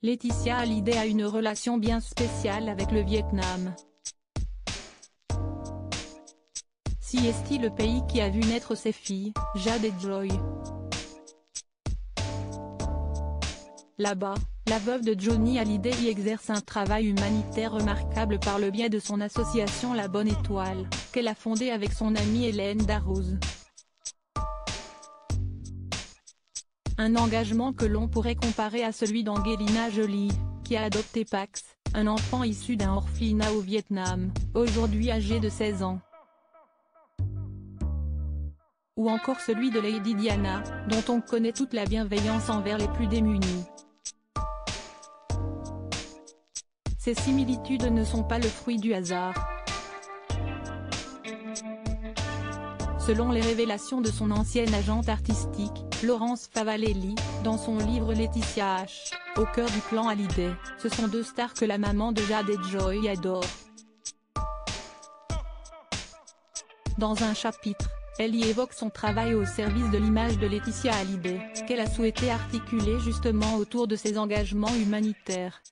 Laetitia Hallyday a une relation bien spéciale avec le Vietnam. Si est le pays qui a vu naître ses filles, Jade et Joy? Là-bas, la veuve de Johnny Hallyday y exerce un travail humanitaire remarquable par le biais de son association La Bonne Étoile, qu'elle a fondée avec son amie Hélène Darroze. Un engagement que l'on pourrait comparer à celui d'Angelina Jolie, qui a adopté Pax, un enfant issu d'un orphelinat au Vietnam, aujourd'hui âgé de 16 ans. Ou encore celui de Lady Diana, dont on connaît toute la bienveillance envers les plus démunis. Ces similitudes ne sont pas le fruit du hasard. Selon les révélations de son ancienne agente artistique, Laurence Favalelli, dans son livre Laetitia H., au cœur du clan Hallyday, ce sont deux stars que la maman de Jade et Joy adore. Dans un chapitre, elle y évoque son travail au service de l'image de Laetitia Hallyday, qu'elle a souhaité articuler justement autour de ses engagements humanitaires.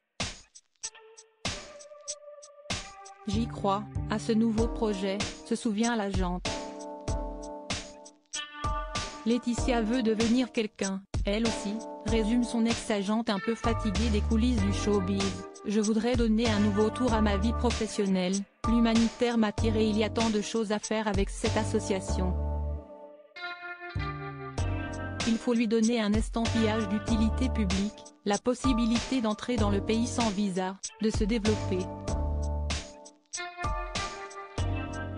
J'y crois, à ce nouveau projet, se souvient l'agente. Laetitia veut devenir quelqu'un, elle aussi, résume son ex-agente un peu fatiguée des coulisses du showbiz. Je voudrais donner un nouveau tour à ma vie professionnelle, l'humanitaire m'a tiré il y a tant de choses à faire avec cette association. Il faut lui donner un estampillage d'utilité publique, la possibilité d'entrer dans le pays sans visa, de se développer.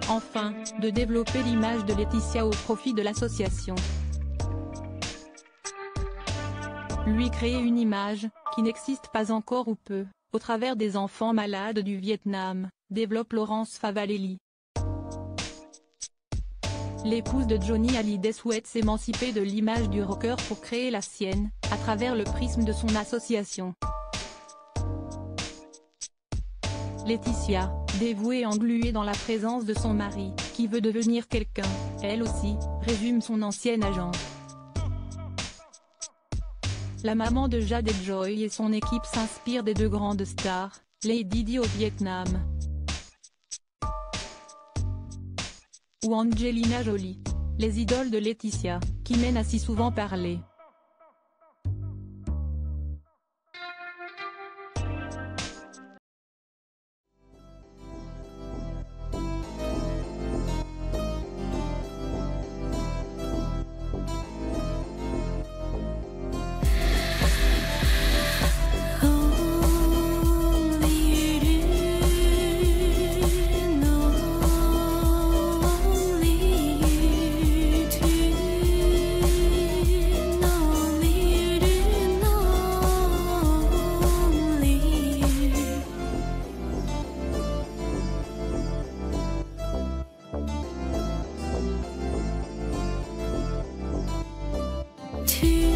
Enfin, de développer l'image de Laetitia au profit de l'association. Lui créer une image, qui n'existe pas encore ou peu, au travers des enfants malades du Vietnam, développe Laurence Favalelli. L'épouse de Johnny Hallyday souhaite s'émanciper de l'image du rocker pour créer la sienne, à travers le prisme de son association. Laetitia, dévouée engluée dans la présence de son mari, qui veut devenir quelqu'un, elle aussi, résume son ancienne agent. La maman de Jade et Joy et son équipe s'inspirent des deux grandes stars, Lady Di au Vietnam. Ou Angelina Jolie. Les idoles de Laetitia, qui mènent à si souvent parler. To